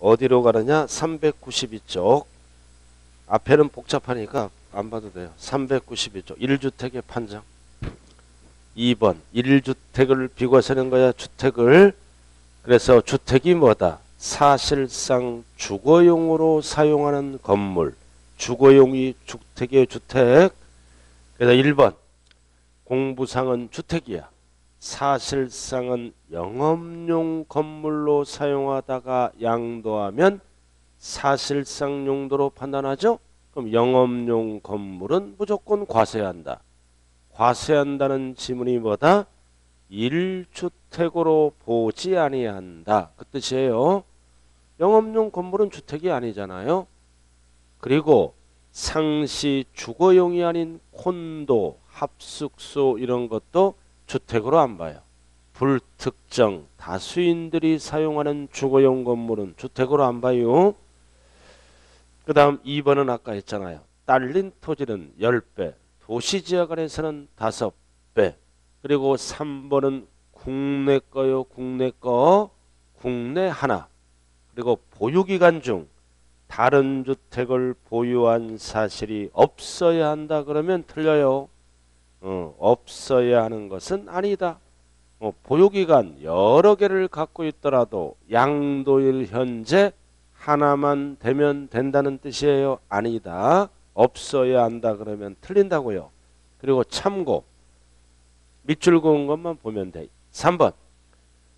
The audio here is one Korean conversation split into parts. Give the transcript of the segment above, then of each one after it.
어디로 가느냐? 392쪽. 앞에는 복잡하니까 안 봐도 돼요. 392쪽. 1주택의 판정. 2번. 1주택을 비과세는 거야. 주택을. 그래서 주택이 뭐다? 사실상 주거용으로 사용하는 건물. 주거용이 주택이에요. 주택. 그래서 1번. 공부상은 주택이야. 사실상은 영업용 건물로 사용하다가 양도하면 사실상 용도로 판단하죠. 그럼 영업용 건물은 무조건 과세한다. 과세한다는 지문이 뭐다? 1주택으로 보지 아니한다. 그 뜻이에요. 영업용 건물은 주택이 아니잖아요. 그리고 상시 주거용이 아닌 콘도, 합숙소 이런 것도 주택으로 안 봐요. 불특정 다수인들이 사용하는 주거용 건물은 주택으로 안 봐요. 그 다음 2번은 아까 했잖아요. 딸린 토지는 10배, 도시지역 안에서는 5배, 그리고 3번은 국내 거요, 국내 거, 국내 하나, 그리고 보유기간 중 다른 주택을 보유한 사실이 없어야 한다 그러면 틀려요. 어, 없어야 하는 것은 아니다. 어, 보유기간 여러 개를 갖고 있더라도 양도일 현재 하나만 되면 된다는 뜻이에요. 아니다. 없어야 한다 그러면 틀린다고요. 그리고 참고 밑줄 그은 것만 보면 돼. 3번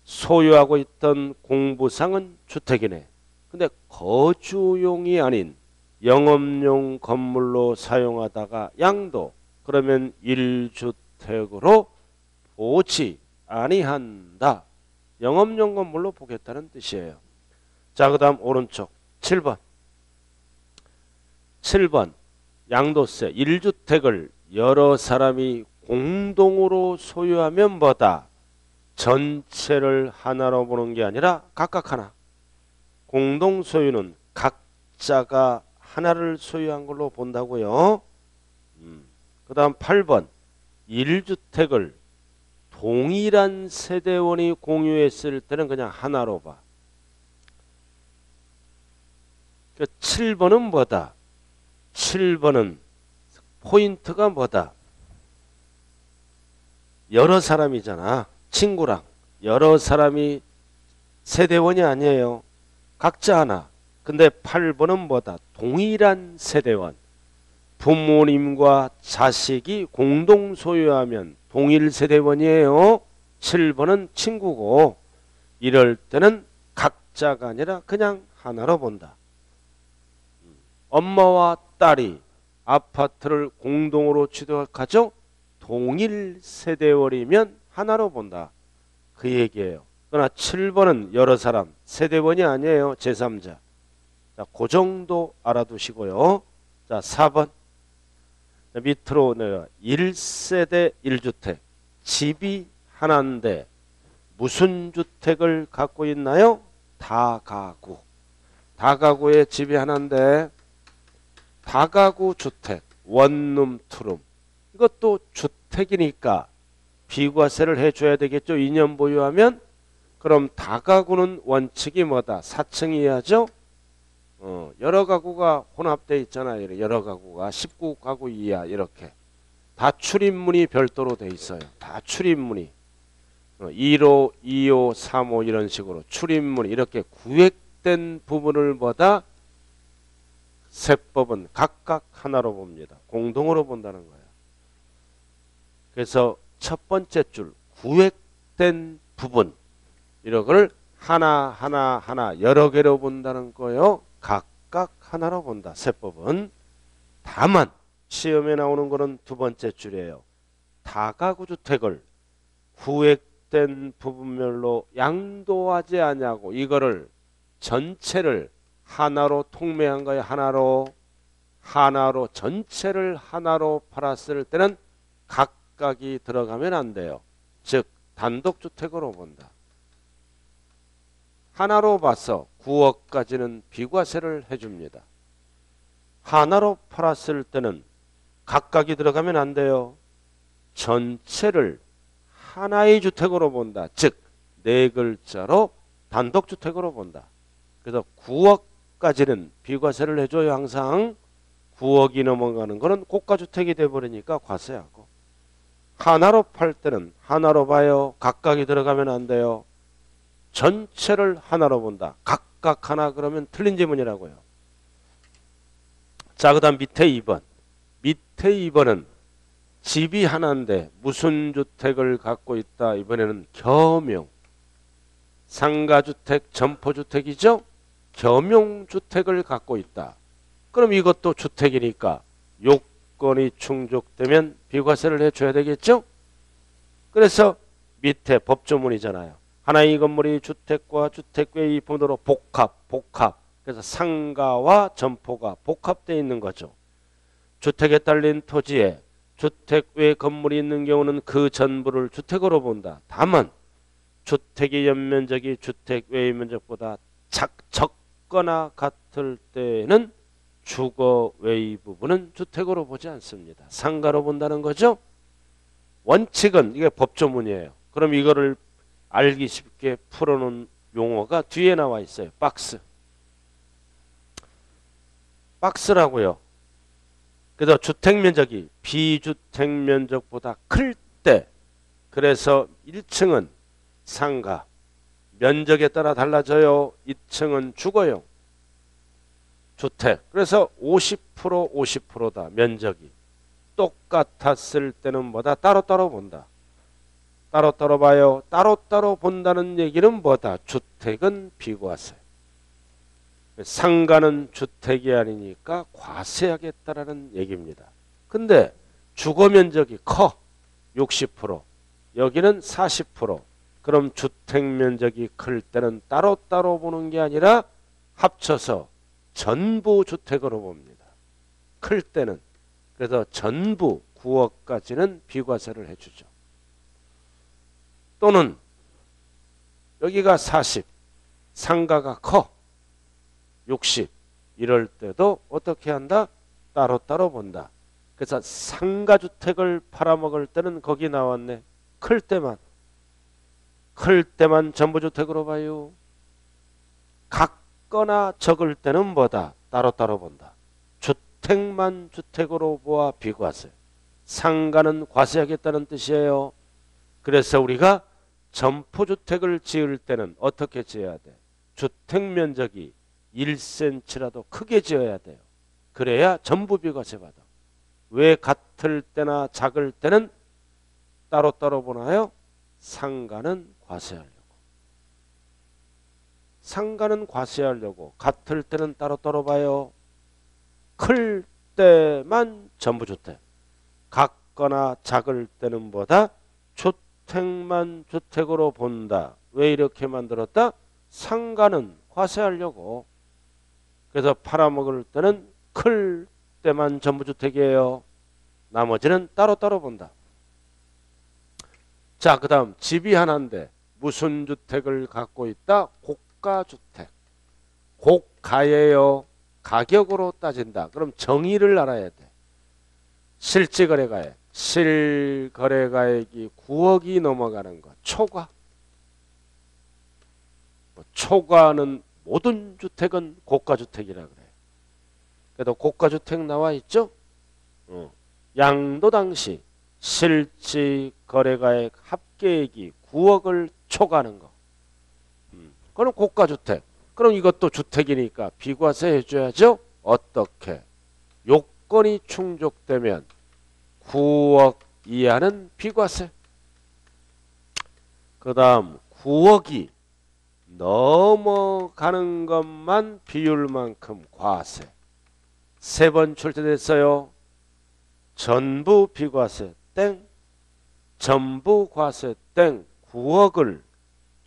소유하고 있던 공부상은 주택이네. 근데 거주용이 아닌 영업용 건물로 사용하다가 양도 그러면 1주택으로 보지 아니한다. 영업용 건물로 보겠다는 뜻이에요. 자, 그 다음 오른쪽 7번. 7번. 양도세 1주택을 여러 사람이 공동으로 소유하면 뭐다? 전체를 하나로 보는 게 아니라 각각 하나. 공동 소유는 각자가 하나를 소유한 걸로 본다고요. 음. 그 다음 8번. 1주택을 동일한 세대원이 공유했을 때는 그냥 하나로 봐. 그 7번은 뭐다? 7번은 포인트가 뭐다? 여러 사람이잖아. 친구랑 여러 사람이 세대원이 아니에요. 각자 하나. 근데 8번은 뭐다? 동일한 세대원. 부모님과 자식이 공동 소유하면 동일 세대원이에요. 7번은 친구고 이럴 때는 각자가 아니라 그냥 하나로 본다. 엄마와 딸이 아파트를 공동으로 취득하죠. 동일 세대원이면 하나로 본다. 그 얘기예요. 그러나 7번은 여러 사람, 세대원이 아니에요. 제3자. 자, 그 정도 알아두시고요. 자, 4번. 자, 밑으로 내려 1세대 1주택. 집이 하나인데 무슨 주택을 갖고 있나요? 다가구. 다가구의 집이 하나인데 다가구 주택, 원룸, 투룸. 이것도 주택이니까 비과세를 해줘야 되겠죠. 2년 보유하면 그럼 다가구는 원칙이 뭐다? 4층 이하죠. 어, 여러 가구가 혼합되어 있잖아요. 여러 가구가 19가구 이하 이렇게 다 출입문이 별도로 돼 있어요. 다 출입문이 어, 1호, 2호, 3호 이런 식으로 출입문 이렇게 구획된 부분을 보다 세법은 각각 하나로 봅니다. 공동으로 본다는 거예요. 그래서 첫 번째 줄 구획된 부분 이런 걸 하나 하나 하나 여러 개로 본다는 거예요. 각각 하나로 본다. 세법은 다만 시험에 나오는 거는 두 번째 줄이에요. 다가구 주택을 구획된 부분별로 양도하지 않냐고 이거를 전체를 하나로 통매한 거예요. 하나로 하나로 전체를 하나로 팔았을 때는 각각이 들어가면 안 돼요. 즉 단독 주택으로 본다. 하나로 봐서 9억까지는 비과세를 해줍니다. 하나로 팔았을 때는 각각이 들어가면 안 돼요. 전체를 하나의 주택으로 본다. 즉, 네 글자로 단독주택으로 본다. 그래서 9억까지는 비과세를 해줘요. 항상 9억이 넘어가는 거는 고가주택이 돼버리니까 과세하고 하나로 팔 때는 하나로 봐요. 각각이 들어가면 안 돼요. 전체를 하나로 본다. 각각 하나 그러면 틀린 지문이라고요. 자, 그 다음 밑에 2번. 밑에 2번은 집이 하나인데 무슨 주택을 갖고 있다. 이번에는 겸용. 상가주택, 점포주택이죠. 겸용주택을 갖고 있다. 그럼 이것도 주택이니까 요건이 충족되면 비과세를 해줘야 되겠죠. 그래서 밑에 법조문이잖아요. 하나의 건물이 주택과 주택 외의 분으로 복합, 복합. 그래서 상가와 점포가 복합되어 있는 거죠. 주택에 딸린 토지에 주택 외 건물이 있는 경우는 그 전부를 주택으로 본다. 다만 주택의 연면적이 주택 외의 면적보다 작, 적거나 같을 때는 주거 외의 부분은 주택으로 보지 않습니다. 상가로 본다는 거죠. 원칙은 이게 법조문이에요. 그럼 이거를 알기 쉽게 풀어놓은 용어가 뒤에 나와 있어요. 박스. 박스라고요. 그래서 주택 면적이 비주택 면적보다 클 때 그래서 1층은 상가 면적에 따라 달라져요. 2층은 주거용 주택. 그래서 50% 50%다. 면적이. 똑같았을 때는 뭐다? 따로따로 본다. 따로따로 봐요. 따로따로 본다는 얘기는 뭐다? 주택은 비과세. 상가는 주택이 아니니까 과세하겠다라는 얘기입니다. 근데 주거 면적이 커. 60%. 여기는 40%. 그럼 주택 면적이 클 때는 따로따로 보는 게 아니라 합쳐서 전부 주택으로 봅니다. 클 때는. 그래서 전부 9억까지는 비과세를 해주죠. 또는 여기가 40, 상가가 커. 60 이럴 때도 어떻게 한다? 따로따로 본다. 그래서 상가주택을 팔아먹을 때는 거기 나왔네. 클 때만. 클 때만 전부주택으로 봐요. 작거나 적을 때는 뭐다? 따로따로 본다. 주택만 주택으로 보아 비과세. 상가는 과세하겠다는 뜻이에요. 그래서 우리가 점포주택을 지을 때는 어떻게 지어야 돼? 주택 면적이 1cm라도 크게 지어야 돼요. 그래야 전부 비과세 받아. 왜 같을 때나 작을 때는 따로따로 보나요? 상가는 과세하려고. 상가는 과세하려고. 같을 때는 따로따로 봐요. 클 때만 전부주택. 같거나 작을 때는 보다 주택 만 주택으로 본다. 왜 이렇게 만들었다? 상가는 과세하려고. 그래서 팔아먹을 때는 클 때만 전부 주택이에요. 나머지는 따로따로 본다. 자, 그 다음 집이 하나인데 무슨 주택을 갖고 있다? 고가주택. 고가예요. 가격으로 따진다. 그럼 정의를 알아야 돼. 실지거래가액. 실거래가액이 9억이 넘어가는 것. 초과. 뭐 초과는 모든 주택은 고가주택이라 그래. 그래도 고가주택 나와 있죠? 어. 양도 당시 실지 거래가액 합계액이 9억을 초과하는 거. 음. 그럼 고가주택. 그럼 이것도 주택이니까 비과세 해줘야죠? 어떻게? 요건이 충족되면 9억 이하는 비과세. 그 다음 9억이 넘어가는 것만 비율만큼 과세. 세 번 출제됐어요. 전부 비과세 땡. 전부 과세 땡. 9억을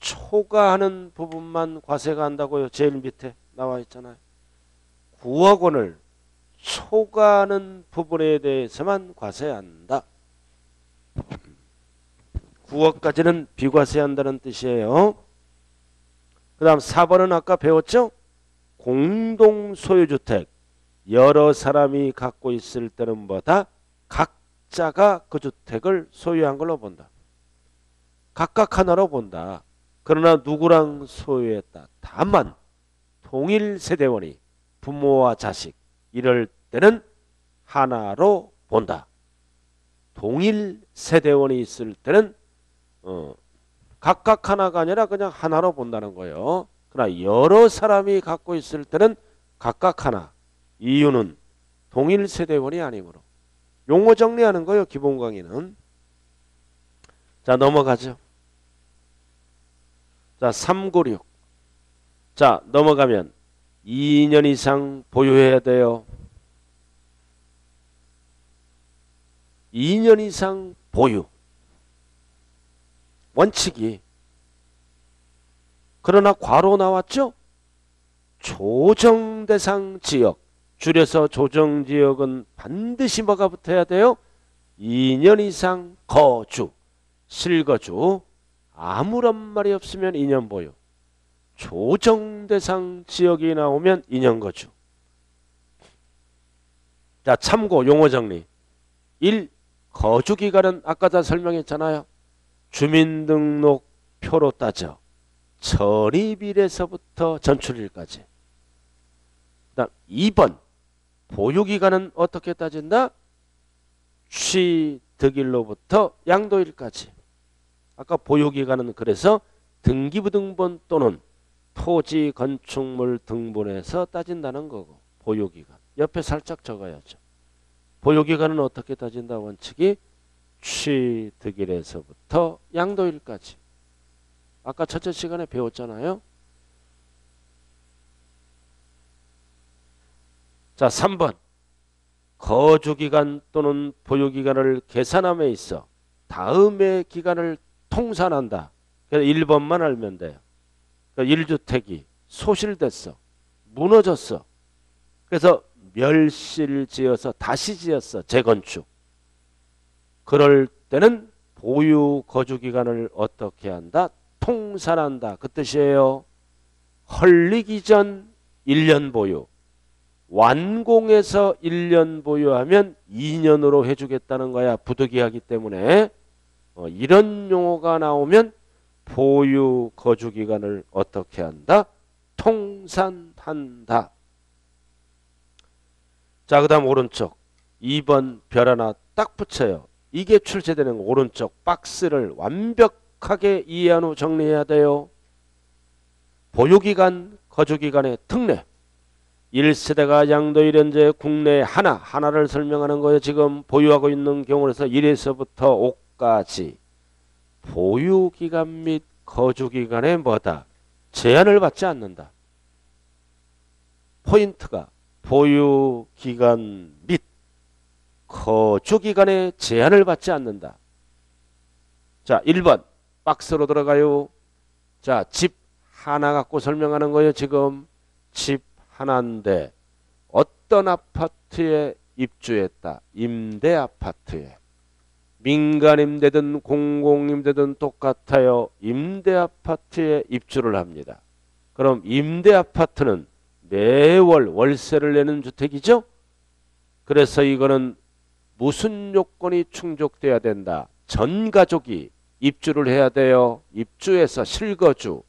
초과하는 부분만 과세가 한다고요. 제일 밑에 나와 있잖아요. 9억 원을 초과하는 부분에 대해서만 과세한다. 9억까지는 비과세한다는 뜻이에요. 그 다음 4번은 아까 배웠죠? 공동소유주택. 여러 사람이 갖고 있을 때는 뭐다? 각자가 그 주택을 소유한 걸로 본다. 각각 하나로 본다. 그러나 누구랑 소유했다. 다만 동일 세대원이 부모와 자식 이럴 때는 하나로 본다. 동일 세대원이 있을 때는 어, 각각 하나가 아니라 그냥 하나로 본다는 거예요. 그러나 여러 사람이 갖고 있을 때는 각각 하나. 이유는 동일 세대원이 아니므로. 용어 정리하는 거예요. 기본 강의는. 자 넘어가죠. 자 396. 자 넘어가면 2년 이상 보유해야 돼요. 2년 이상 보유. 원칙이. 그러나 과로 나왔죠? 조정 대상 지역. 줄여서 조정 지역은 반드시 뭐가 붙어야 돼요? 2년 이상 거주, 실거주. 아무런 말이 없으면 2년 보유. 조정 대상 지역이 나오면 2년 거주. 자, 참고 용어 정리. 1. 거주기간은 아까 다 설명했잖아요. 주민등록표로 따져 전입일에서부터 전출일까지. 그 다음 2번 보유기간은 어떻게 따진다? 취득일로부터 양도일까지. 아까 보유기간은 그래서 등기부등본 또는 토지 건축물 등본에서 따진다는 거고 보유기간. 옆에 살짝 적어야죠. 보유기간은 어떻게 따진다 원칙이 취득일에서부터 양도일까지. 아까 첫째 시간에 배웠잖아요. 자, 3번. 거주기간 또는 보유기간을 계산함에 있어 다음의 기간을 통산한다. 그래서 1번만 알면 돼요. 그러니까 1주택이 소실됐어. 무너졌어. 그래서 멸실 지어서 다시 지었어. 재건축. 그럴 때는 보유 거주 기간을 어떻게 한다? 통산한다. 그 뜻이에요. 헐리기 전 1년 보유. 완공해서 1년 보유하면 2년으로 해주겠다는 거야. 부득이하기 때문에. 어, 이런 용어가 나오면 보유 거주 기간을 어떻게 한다? 통산한다. 자, 그 다음 오른쪽. 2번 별 하나 딱 붙여요. 이게 출제되는 오른쪽 박스를 완벽하게 이해한 후 정리해야 돼요. 보유기간, 거주기간의 특례. 1세대가 양도일 현재 국내 하나, 하나를 설명하는 거예요. 지금 보유하고 있는 경우에서 1에서부터 5까지. 보유기간 및 거주기간에 뭐다? 제한을 받지 않는다. 포인트가 보유 기간 및 거주 기간에 제한을 받지 않는다. 자, 1번 박스로 들어가요. 자, 집 하나 갖고 설명하는 거예요. 지금 집 하나인데 어떤 아파트에 입주했다. 임대 아파트에. 민간 임대든 공공 임대든 똑같아요. 임대 아파트에 입주를 합니다. 그럼 임대 아파트는 매월 월세를 내는 주택이죠? 그래서 이거는 무슨 요건이 충족돼야 된다. 전 가족이 입주를 해야 돼요. 입주해서 실거주.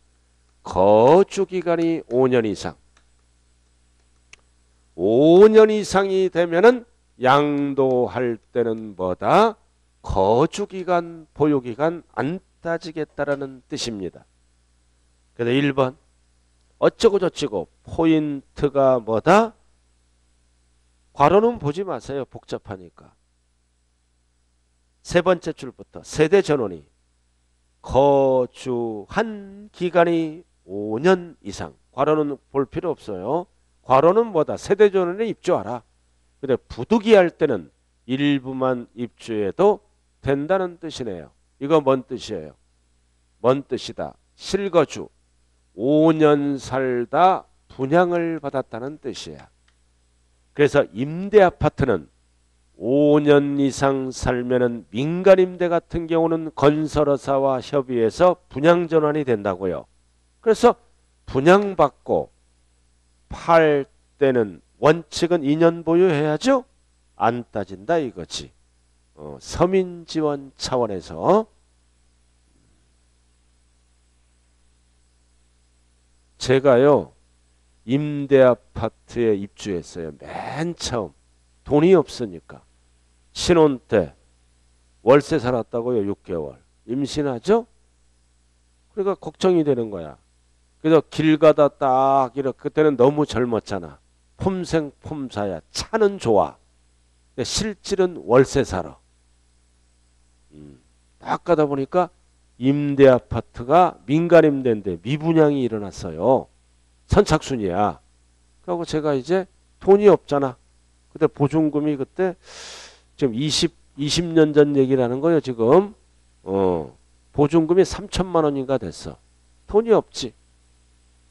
거주 기간이 5년 이상. 5년 이상이 되면은 양도할 때는 뭐다? 거주 기간, 보유 기간 안 따지겠다라는 뜻입니다. 그래서 1번 어쩌고 저쩌고 포인트가 뭐다? 괄호는 보지 마세요. 복잡하니까. 세 번째 줄부터 세대 전원이 거주한 기간이 5년 이상. 괄호는 볼 필요 없어요. 괄호는 뭐다? 세대 전원에 입주하라. 근데 부득이할 때는 일부만 입주해도 된다는 뜻이네요. 이거 뭔 뜻이에요? 뭔 뜻이다? 실거주. 5년 살다 분양을 받았다는 뜻이야. 그래서 임대 아파트는 5년 이상 살면은 민간 임대 같은 경우는 건설업사와 협의해서 분양 전환이 된다고요. 그래서 분양받고 팔 때는 원칙은 2년 보유해야죠. 안 따진다 이거지. 어, 서민 지원 차원에서 제가요 임대 아파트에 입주했어요. 맨 처음 돈이 없으니까 신혼 때 월세 살았다고요. 6개월 임신하죠. 그러니까 걱정이 되는 거야. 그래서 길 가다 딱 이렇게 그때는 너무 젊었잖아. 폼생 폼사야. 차는 좋아. 실질은 월세 살아. 음, 딱 가다 보니까 임대 아파트가 민간 임대인데 미분양이 일어났어요. 선착순이야. 그리고 제가 이제 돈이 없잖아. 그때 보증금이 그때 지금 20 20년 전 얘기라는 거예요, 지금. 어. 보증금이 3천만 원인가 됐어. 돈이 없지.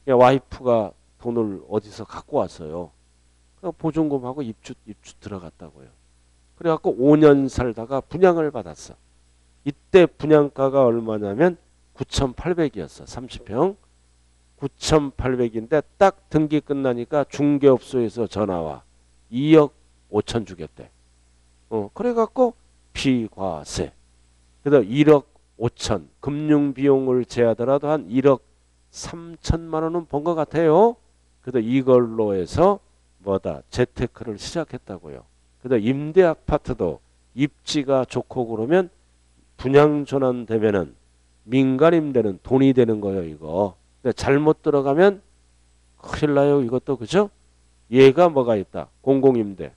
와이프가 돈을 어디서 갖고 왔어요. 보증금하고 입주 입주 들어갔다고요. 그래갖고 5년 살다가 분양을 받았어. 이때 분양가가 얼마냐면 9,800이었어. 30평. 9,800인데 딱 등기 끝나니까 중개업소에서 전화와 2억 5천 주겠대. 어, 그래갖고 비과세. 그래서 1억 5천 금융 비용을 제하더라도 한 1억 3천만 원은 번 것 같아요. 그래서 이걸로 해서 뭐다 재테크를 시작했다고요. 그래서 임대 아파트도 입지가 좋고 그러면 분양 전환 되면은 민간 임대는 돈이 되는 거예요, 이거. 근데 잘못 들어가면 큰일 나요, 이것도 그죠? 얘가 뭐가 있다. 공공임대.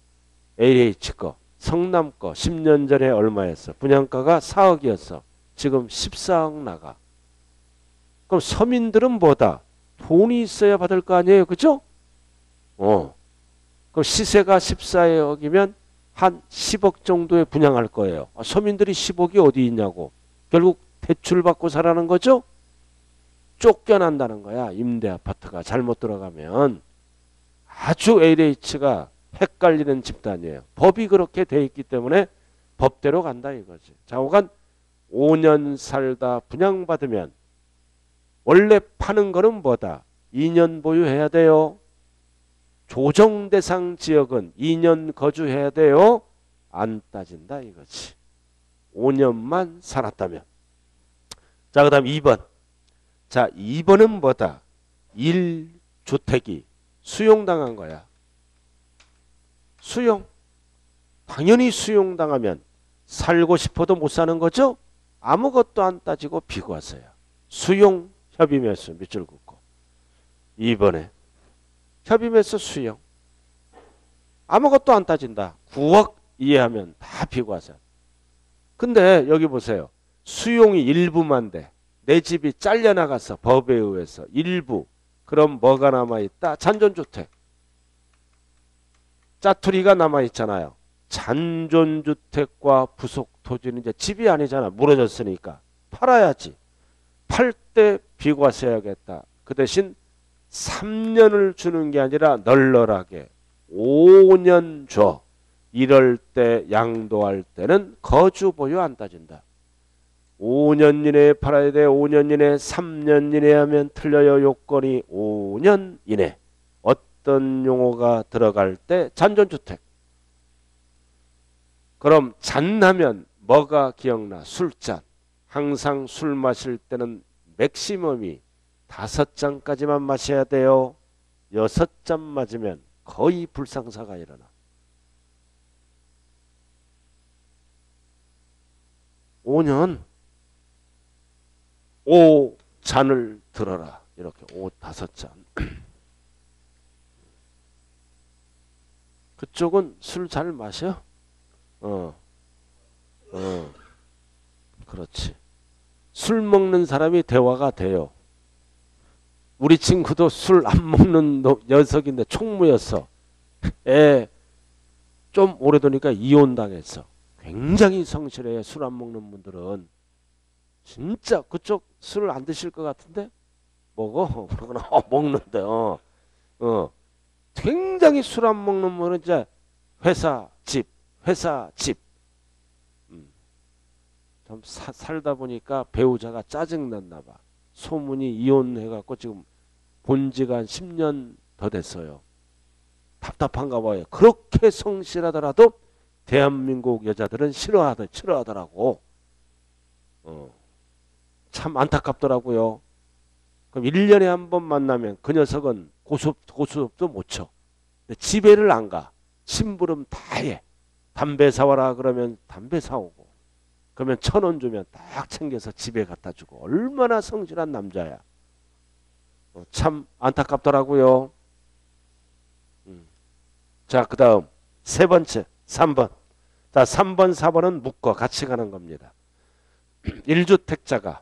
LH 거, 성남 거 10년 전에 얼마였어? 분양가가 4억이었어. 지금 14억 나가. 그럼 서민들은 뭐다? 돈이 있어야 받을 거 아니에요, 그죠? 어. 그럼 시세가 14억이면 한 10억 정도에 분양할 거예요. 아, 서민들이 10억이 어디 있냐고. 결국 대출 받고 살라는 거죠? 쫓겨난다는 거야. 임대 아파트가 잘못 들어가면. 아주 LH가 헷갈리는 집단이에요. 법이 그렇게 돼 있기 때문에 법대로 간다 이거지. 좌우간 5년 살다 분양받으면 원래 파는 거는 뭐다? 2년 보유해야 돼요. 조정 대상 지역은 2년 거주해야 돼요. 안 따진다 이거지. 5년만 살았다면. 자, 그 다음 2번. 자, 2번은 뭐다? 1주택이 수용당한 거야. 수용. 당연히 수용당하면 살고 싶어도 못 사는 거죠? 아무것도 안 따지고 비과세야. 수용 협의매수 밑줄 긋고. 2번에 협의매수 수용. 아무것도 안 따진다. 9억 이해하면 다 비과세. 근데 여기 보세요. 수용이 일부만 돼. 내 집이 잘려나가서 법에 의해서 일부. 그럼 뭐가 남아있다? 잔존주택. 짜투리가 남아있잖아요. 잔존주택과 부속토지는 이제 집이 아니잖아. 무너졌으니까. 팔아야지. 팔 때 비과세야겠다. 그 대신 3년을 주는 게 아니라 널널하게 5년 줘. 이럴 때 양도할 때는 거주 보유 안 따진다. 5년 이내에 팔아야 돼. 5년 이내, 3년 이내 하면 틀려요. 요건이 5년 이내. 어떤 용어가 들어갈 때 잔존주택. 그럼 잔하면 뭐가 기억나? 술잔. 항상 술 마실 때는 맥시멈이 다섯 잔까지만 마셔야 돼요. 여섯 잔 맞으면 거의 불상사가 일어나. 5년 오 잔을 들어라. 이렇게 오 다섯 잔. 그쪽은 술 잘 마셔? 어. 어. 그렇지. 술 먹는 사람이 대화가 돼요. 우리 친구도 술 안 먹는 녀석인데 총무였어. 애 좀 오래되니까 이혼당했어. 굉장히 성실해 술 안 먹는 분들은. 진짜 그쪽 술을 안 드실 것 같은데? 먹어? 그러거나 어, 먹는데 어. 어. 굉장히 술 안 먹는 분은 이제 회사 집 회사 집 음. 좀 사, 살다 보니까 배우자가 짜증났나 봐 소문이 이혼해갖고 지금 본 지가 한 10년 더 됐어요 답답한가 봐요 그렇게 성실하더라도 대한민국 여자들은 싫어하더, 싫어하더라고 어. 참 안타깝더라고요 그럼 1년에 한 번 만나면 그 녀석은 고수업, 고수업도 못 쳐. 집에를 안 가. 심부름 다 해. 담배 사와라 그러면 담배 사오고. 그러면 천 원 주면 딱 챙겨서 집에 갖다 주고. 얼마나 성실한 남자야. 어, 참 안타깝더라고요. 음. 자, 그 다음 세 번째 3번. 자, 3번, 4번은 묶어 같이 가는 겁니다. 1주택자가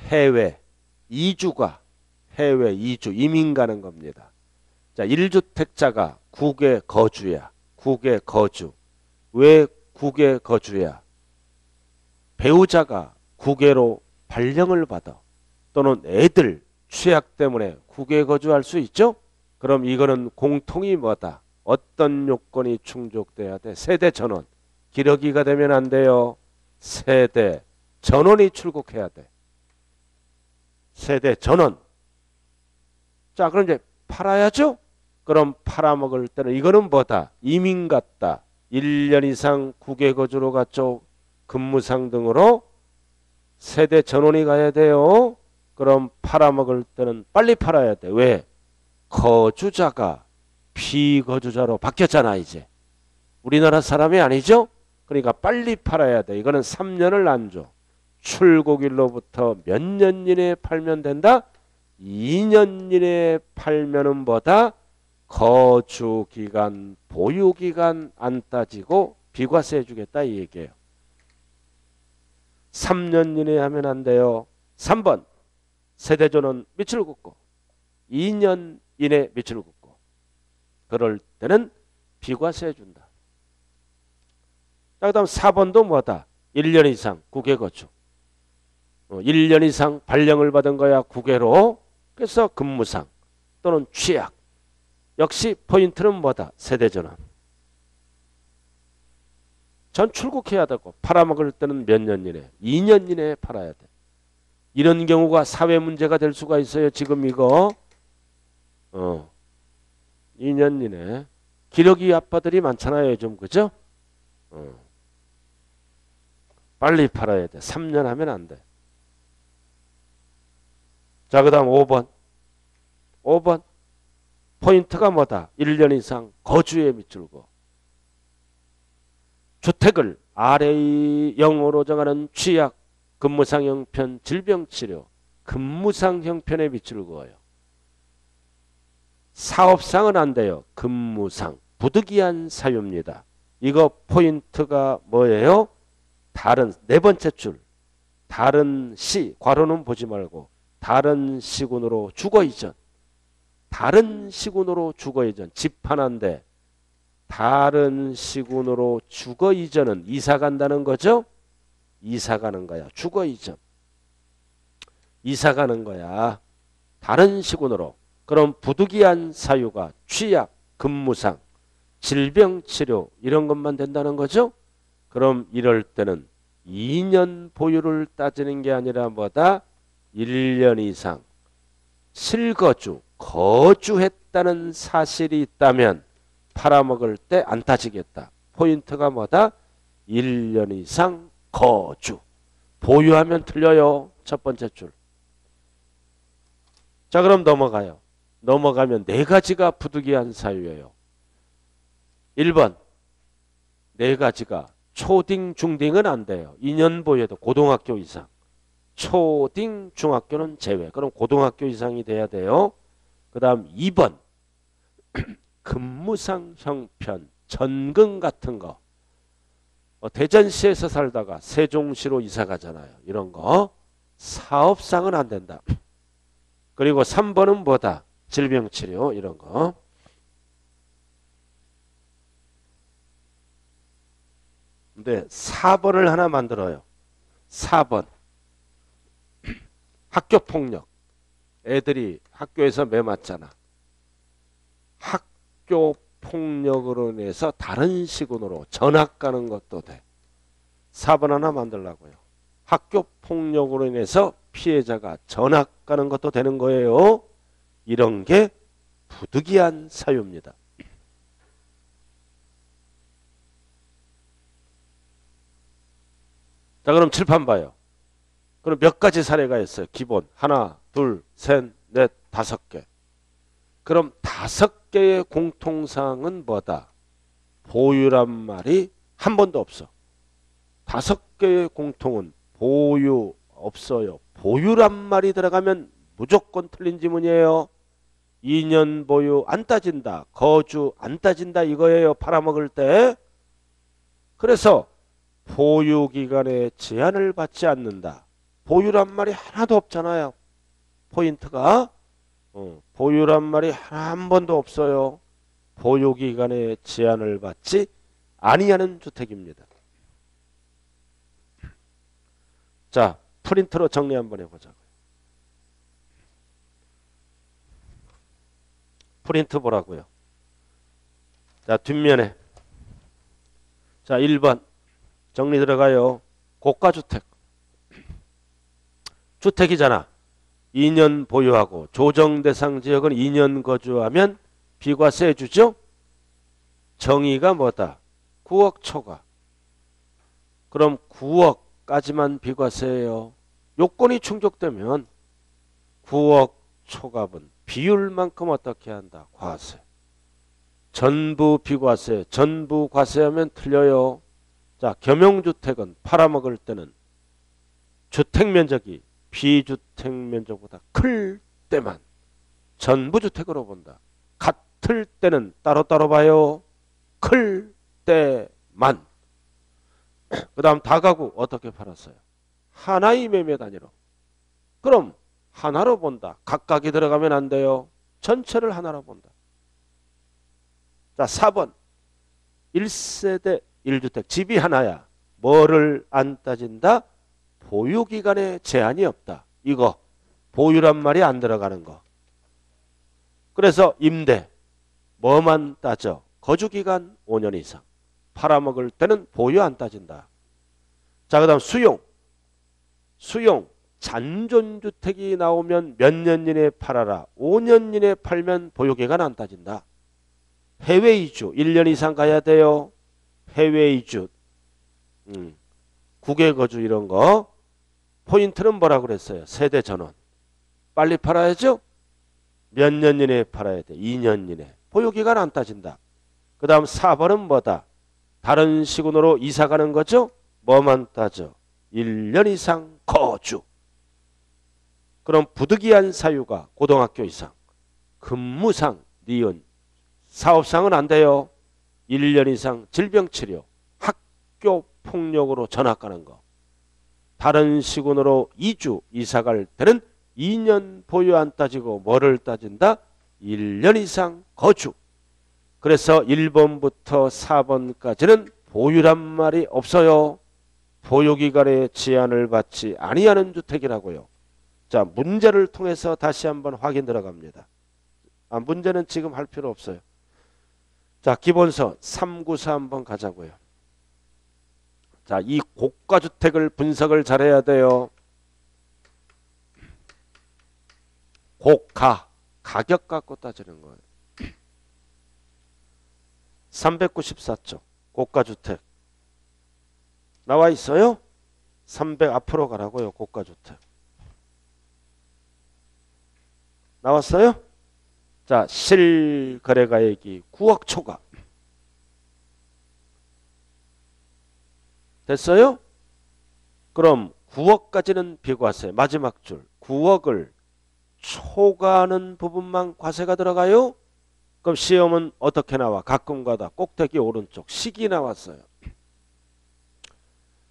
해외 2주가 해외 2주 이민 가는 겁니다. 자, 1주택자가 국외 거주야. 국외 거주. 왜 국외 거주야? 배우자가 국외로 발령을 받아 또는 애들 취약 때문에 국외 거주할 수 있죠? 그럼 이거는 공통이 뭐다? 어떤 요건이 충족돼야 돼? 세대 전원. 기러기가 되면 안 돼요. 세대 전원이 출국해야 돼. 세대 전원. 자, 그럼 이제 팔아야죠? 그럼 팔아먹을 때는 이거는 뭐다? 이민 갔다. 1년 이상 국외 거주로 갔죠. 근무상 등으로 세대 전원이 가야 돼요. 그럼 팔아먹을 때는 빨리 팔아야 돼. 왜? 거주자가 비거주자로 바뀌었잖아 이제. 우리나라 사람이 아니죠? 그러니까 빨리 팔아야 돼. 이거는 3년을 안 줘. 출국일로부터 몇 년 이내에 팔면 된다? 2년 이내에 팔면은 뭐다? 거주기간, 보유기간 안 따지고 비과세 해주겠다 이 얘기예요. 3년 이내에 하면 안 돼요. 3번 세대조는 밑을 긋고 2년 이내 밑을 긋고 그럴 때는 비과세 해준다. 자, 그 다음 4번도 뭐다? 1년 이상 국외 거주. 어, 1년 이상 발령을 받은 거야 국외로. 그래서 근무상 또는 취약. 역시 포인트는 뭐다? 세대전환. 전 출국해야 되고 팔아먹을 때는 몇 년 이내? 2년 이내에 팔아야 돼. 이런 경우가 사회 문제가 될 수가 있어요. 지금 이거 어 2년 이내 기러기 아빠들이 많잖아요. 좀 그죠? 어. 빨리 팔아야 돼. 3년 하면 안 돼. 자, 그 다음 5번. 5번. 포인트가 뭐다? 1년 이상 거주에 밑줄고 주택을 RA 영어로 정하는 취약, 근무상 형편, 질병치료, 근무상 형편에 밑줄 그어요. 사업상은 안 돼요. 근무상, 부득이한 사유입니다. 이거 포인트가 뭐예요? 다른 네 번째 줄 다른 시 괄호는 보지 말고 다른 시군으로 주거 이전 다른 시군으로 주거 이전 집 하나인데 다른 시군으로 주거 이전은 이사 간다는 거죠? 이사 가는 거야. 주거 이전. 이사 가는 거야. 다른 시군으로. 그럼 부득이한 사유가 취약, 근무상, 질병 치료 이런 것만 된다는 거죠? 그럼 이럴 때는 2년 보유를 따지는 게 아니라 뭐다? 1년 이상 실거주, 거주했다는 사실이 있다면 팔아먹을 때 안 따지겠다. 포인트가 뭐다? 1년 이상 거주. 보유하면 틀려요. 첫 번째 줄. 자 그럼 넘어가요. 넘어가면 네 가지가 부득이한 사유예요. 1번 네 가지가 초딩, 중딩은 안 돼요. 2년 보유도 고등학교 이상. 초딩, 중학교는 제외. 그럼 고등학교 이상이 돼야 돼요. 그 다음 2번. 근무상 형편, 전근 같은 거. 어, 대전시에서 살다가 세종시로 이사 가잖아요. 이런 거. 사업상은 안 된다. 그리고 3번은 뭐다? 질병치료 이런 거. 근데 4번을 하나 만들어요. 4번. 학교 폭력. 애들이 학교에서 매 맞잖아. 학교 폭력으로 인해서 다른 시군으로 전학 가는 것도 돼. 4번 하나 만들라고요. 학교 폭력으로 인해서 피해자가 전학 가는 것도 되는 거예요. 이런 게 부득이한 사유입니다. 자 그럼 칠판 봐요. 그럼 몇 가지 사례가 있어요. 기본 하나, 둘, 셋, 넷, 다섯 개. 그럼 다섯 개의 공통사항은 뭐다? 보유란 말이 한 번도 없어. 다섯 개의 공통은 보유 없어요. 보유란 말이 들어가면 무조건 틀린 지문이에요. 2년 보유 안 따진다. 거주 안 따진다 이거예요. 팔아먹을 때. 그래서 보유기간에 제한을 받지 않는다. 보유란 말이 하나도 없잖아요. 포인트가 어, 보유란 말이 한 번도 없어요. 보유기간에 제한을 받지 아니하는 주택입니다. 자, 프린트로 정리 한번 해보자고요. 프린트 보라고요. 자, 뒷면에 자, 1번 정리 들어가요. 고가주택. 주택이잖아. 2년 보유하고 조정 대상 지역은 2년 거주하면 비과세 주죠. 정의가 뭐다? 9억 초과. 그럼 9억까지만 비과세예요. 요건이 충족되면 9억 초과분 비율만큼 어떻게 한다? 과세. 전부 비과세, 전부 과세하면 틀려요. 자, 겸용주택은 팔아먹을 때는 주택 면적이 비주택 면적보다 클 때만 전부 주택으로 본다. 같을 때는 따로따로 봐요. 클 때만. 그 다음 다가구 어떻게 팔았어요? 하나의 매매 단위로. 그럼 하나로 본다. 각각이 들어가면 안 돼요. 전체를 하나로 본다. 자, 4번. 1세대 1주택. 집이 하나야. 뭐를 안 따진다? 보유기간에 제한이 없다. 이거. 보유란 말이 안 들어가는 거. 그래서 임대. 뭐만 따져? 거주기간 5년 이상. 팔아먹을 때는 보유 안 따진다. 자, 그 다음 수용. 수용. 잔존주택이 나오면 몇 년 이내에 팔아라. 5년 이내에 팔면 보유기간 안 따진다. 해외 이주 1년 이상 가야 돼요. 해외 이주. 음. 국외 거주 이런 거. 포인트는 뭐라 그랬어요? 세대 전원. 빨리 팔아야죠? 몇 년 이내에 팔아야 돼? 2년 이내. 보유기간 안 따진다. 그 다음 4번은 뭐다? 다른 시군으로 이사 가는 거죠? 뭐만 따져? 1년 이상 거주. 그럼 부득이한 사유가 고등학교 이상, 근무상, 니은, 사업상은 안 돼요. 1년 이상 질병치료, 학교 폭력으로 전학 가는 거. 다른 시군으로 2주 이사 갈 때는 2년 보유 안 따지고 뭐를 따진다? 1년 이상 거주. 그래서 1번부터 4번까지는 보유란 말이 없어요. 보유기간에 제한을 받지 아니하는 주택이라고요. 자, 문제를 통해서 다시 한번 확인 들어갑니다. 아, 문제는 지금 할 필요 없어요. 자, 기본서 394 한번 가자고요. 자, 이 고가 주택을 분석을 잘 해야 돼요. 고가, 가격 갖고 따지는 거예요. 394쪽, 고가 주택. 나와 있어요? 300 앞으로 가라고요, 고가 주택. 나왔어요? 자, 실거래가액이 9억 초과. 됐어요? 그럼 9억까지는 비과세. 마지막 줄. 9억을 초과하는 부분만 과세가 들어가요? 그럼 시험은 어떻게 나와? 가끔가다 꼭대기 오른쪽 식이 나왔어요.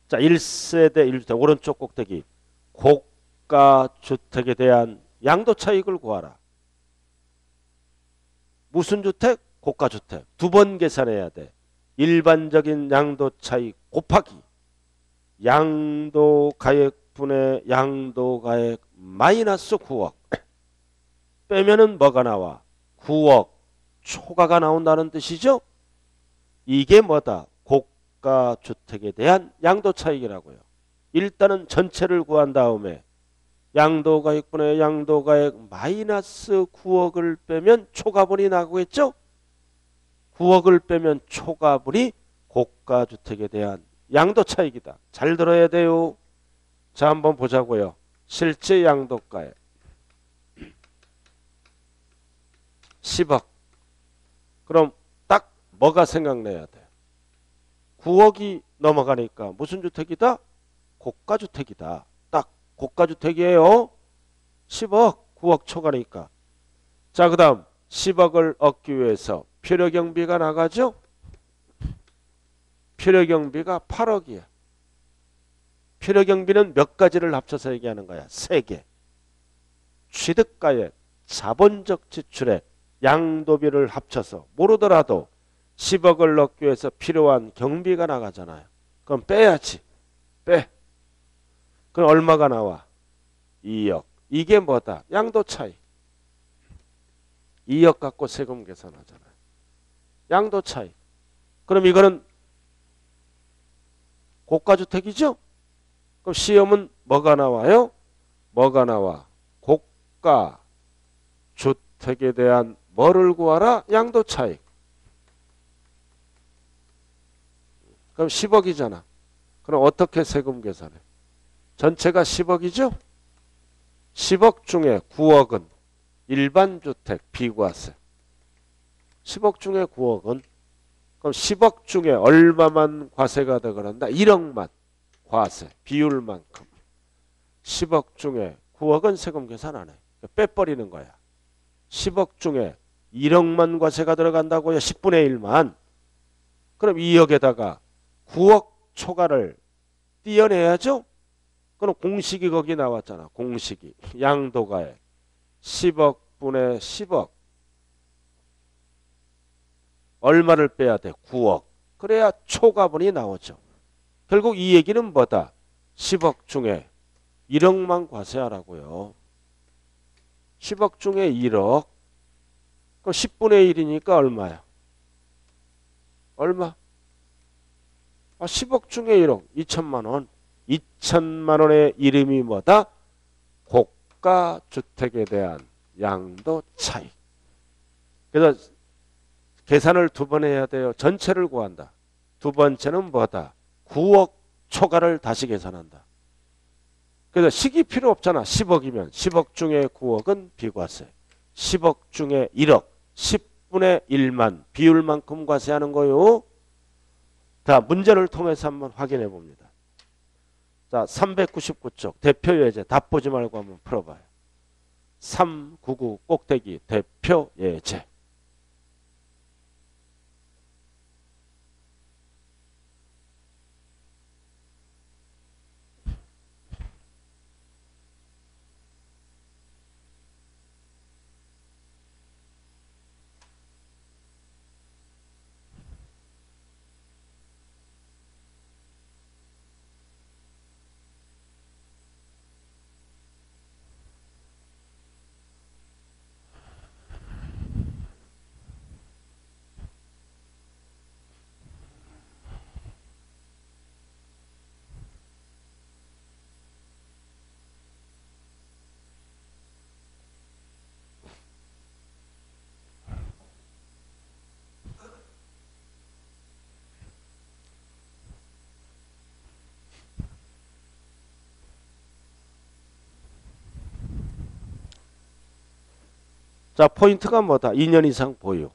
자, 1세대 1주택 오른쪽 꼭대기 고가 주택에 대한 양도 차익을 구하라. 무슨 주택? 고가 주택. 두 번 계산해야 돼. 일반적인 양도 차익 곱하기 양도 가액분의 양도 가액 마이너스 9억. 빼면은 뭐가 나와? 9억 초과가 나온다는 뜻이죠? 이게 뭐다? 고가 주택에 대한 양도 차익이라고요. 일단은 전체를 구한 다음에 양도가액분의 양도가액 마이너스 9억을 빼면 초과분이 나오겠죠? 9억을 빼면 초과분이 고가주택에 대한 양도 차익이다. 잘 들어야 돼요. 자 한번 보자고요. 실제 양도가액 10억. 그럼 딱 뭐가 생각나야 돼? 9억이 넘어가니까 무슨 주택이다? 고가주택이다. 딱 고가주택이에요. 10억, 9억 초과니까. 자, 그 다음 10억을 얻기 위해서 필요경비가 나가죠? 필요경비가 8억이야. 필요경비는 몇 가지를 합쳐서 얘기하는 거야? 세 개. 취득가액, 자본적 지출에 양도비를 합쳐서 모르더라도 10억을 넣기 위해서 필요한 경비가 나가잖아요. 그럼 빼야지. 빼. 그럼 얼마가 나와? 2억. 이게 뭐다? 양도 차이. 2억 갖고 세금 계산하잖아요. 양도 차이. 그럼 이거는 고가주택이죠? 그럼 시험은 뭐가 나와요? 뭐가 나와? 고가 주택에 대한 뭐를 구하라? 양도 차익. 그럼 10억이잖아. 그럼 어떻게 세금 계산해? 전체가 10억이죠? 10억 중에 9억은 일반 주택 비과세. 10억 중에 9억은 그럼 10억 중에 얼마만 과세가 되거나 1억만 과세 비율만큼 10억 중에 9억은 세금 계산 안 해. 빼버리는 거야. 10억 중에 1억만 과세가 들어간다고요. 10분의 1만. 그럼 2억에다가 9억 초과를 띄어내야죠. 그럼 공식이 거기 나왔잖아. 공식이. 양도가에 10억 분의 10억. 얼마를 빼야 돼? 9억. 그래야 초과분이 나오죠. 결국 이 얘기는 뭐다? 10억 중에 1억만 과세하라고요. 10억 중에 1억. 그럼 10분의 1이니까 얼마야? 얼마? 아, 10억 중에 1억. 2천만 원. 2천만 원의 이름이 뭐다? 고가 주택에 대한 양도 차익. 그래서 계산을 두 번 해야 돼요. 전체를 구한다. 두 번째는 뭐다? 9억 초과를 다시 계산한다. 그래서 식이 필요 없잖아. 10억이면 10억 중에 9억은 비과세. 10억 중에 1억 10분의 1만 비율만큼 과세하는 거요. 자 문제를 통해서 한번 확인해 봅니다. 자 399쪽 대표 예제 답 보지 말고 한번 풀어봐요. 399 꼭대기 대표 예제 자 포인트가 뭐다? 2년 이상 보유.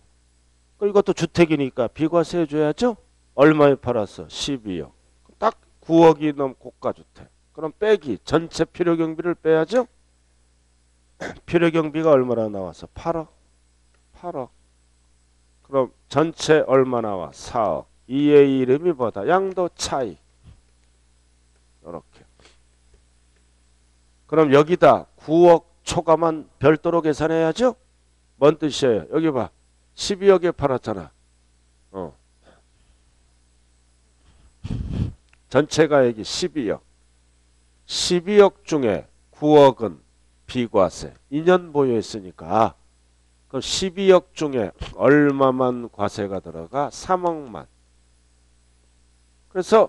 이것도 주택이니까 비과세 해줘야죠. 얼마에 팔았어? 12억. 딱 9억이 넘 고가주택. 그럼 빼기 전체 필요경비를 빼야죠. 필요경비가 얼마나 나와서 8억. 8억. 그럼 전체 얼마 나와? 4억. 이의 이름이 뭐다? 양도 차이. 이렇게. 그럼 여기다 9억 초과만 별도로 계산해야죠. 뭔 뜻이에요? 여기 봐. 12억에 팔았잖아. 어. 전체 가액이 12억. 12억 중에 9억은 비과세. 2년 보유했으니까 그럼 12억 중에 얼마만 과세가 들어가? 3억만. 그래서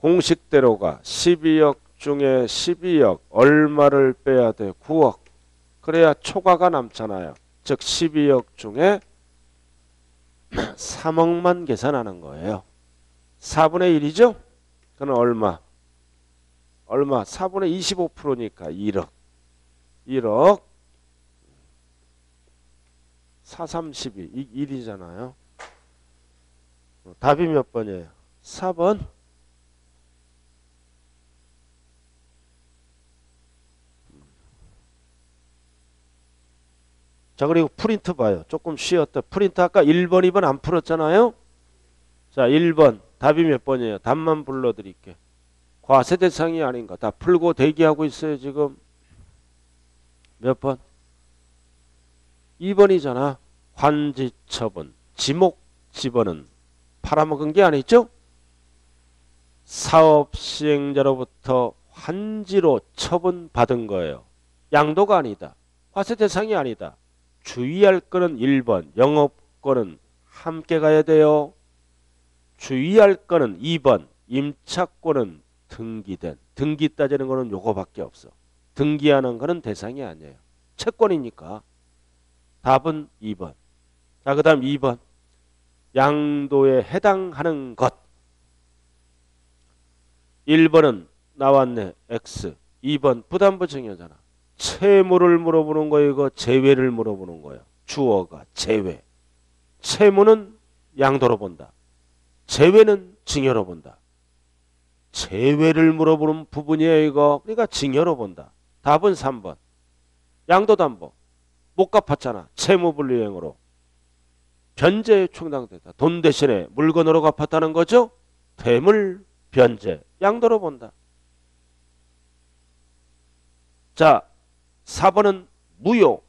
공식대로가 12억 중에 12억 얼마를 빼야 돼? 9억. 그래야 초과가 남잖아요. 즉 12억 중에 3억만 계산하는 거예요. 4분의 1이죠? 그럼 얼마? 얼마? 4분의 25%니까 1억. 1억. 4, 3, 12. 이 1이잖아요. 답이 몇 번이에요? 4번. 자, 그리고 프린트 봐요. 조금 쉬었다. 프린트 아까 1번, 2번 안 풀었잖아요? 자, 1번. 답이 몇 번이에요? 답만 불러드릴게. 과세 대상이 아닌가. 다 풀고 대기하고 있어요, 지금. 몇 번? 2번이잖아. 환지 처분. 지목 집어는 팔아먹은 게 아니죠? 사업 시행자로부터 환지로 처분받은 거예요. 양도가 아니다. 과세 대상이 아니다. 주의할 거는 1번. 영업권은 함께 가야 돼요. 주의할 거는 2번. 임차권은 등기된. 등기 따지는 거는 요거밖에 없어. 등기하는 거는 대상이 아니에요. 채권이니까. 답은 2번. 자, 그 다음 2번. 양도에 해당하는 것. 1번은 나왔네. X. 2번 부담부 증여잖아. 채무를 물어보는 거예요. 이거 제외를 물어보는 거예요. 주어가 제외. 채무는 양도로 본다. 제외는 증여로 본다. 제외를 물어보는 부분이에요. 이거. 그러니까 증여로 본다. 답은 3번. 양도담보. 못 갚았잖아. 채무불이행으로. 변제에 충당되다. 돈 대신에 물건으로 갚았다는 거죠. 대물 변제. 양도로 본다. 자, 4번은 무효.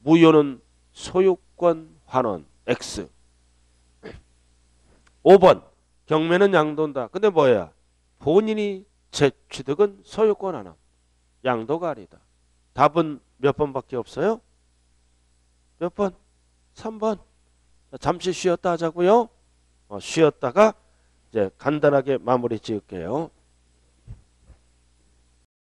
무효는 소유권 환원 X. 5번 경매는 양도인다. 근데 뭐야? 본인이 재취득은 소유권 하나. 양도가 아니다. 답은 몇 번밖에 없어요? 몇 번? 3번. 자, 잠시 쉬었다 하자고요. 어, 쉬었다가 이제 간단하게 마무리 지을게요.